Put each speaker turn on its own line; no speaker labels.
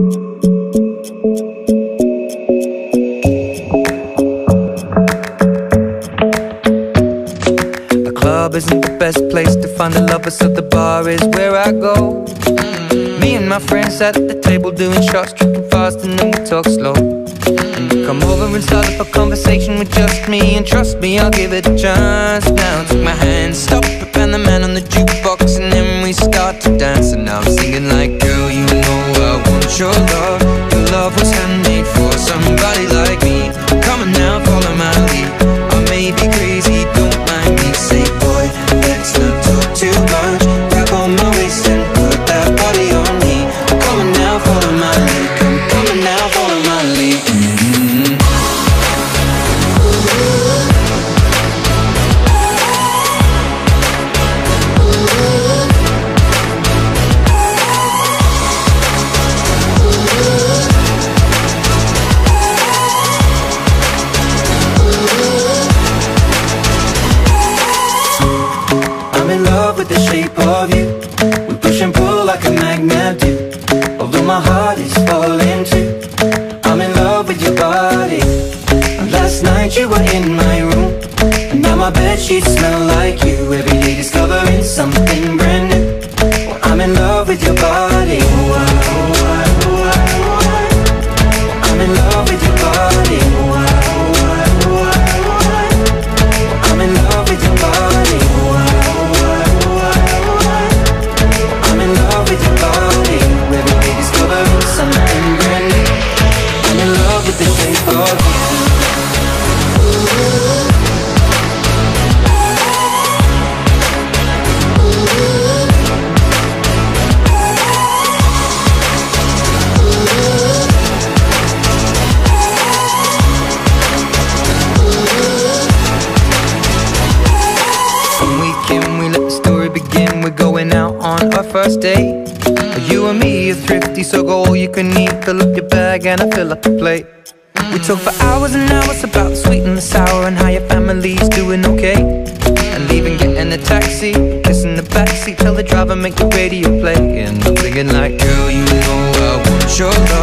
The club isn't the best place to find a lover, so the bar is where I go. Me and my friends at the table doing shots, tripping fast, and then we talk slow. Come over and start up a conversation with just me, and trust me, I'll give it a chance. Now take my hand, stop Van the Man on the jukebox, and then we start to dance. And I'm singing like, girl, you know I your love. Your love was handmade the shape of you. We push and pull like a magnet do. Although my heart is falling too. I'm in love with your body. and Last night you were in my room. And now my bed sheets smell like you. Every day discovering something brand new. Well, I'm in love with your body. Oh, oh, going out on our first date. You and me are thrifty, so go all you can eat. Fill up your bag and I fill up the plate. We talk for hours and hours about the sweet and the sour and how your family's doing okay. And leaving, getting a taxi, kissing the backseat, tell the driver make the radio play. And I'm thinking like, girl, you know I want your love.